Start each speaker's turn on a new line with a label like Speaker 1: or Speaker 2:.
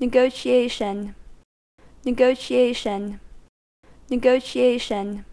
Speaker 1: negotiation. Negotiation. Negotiation.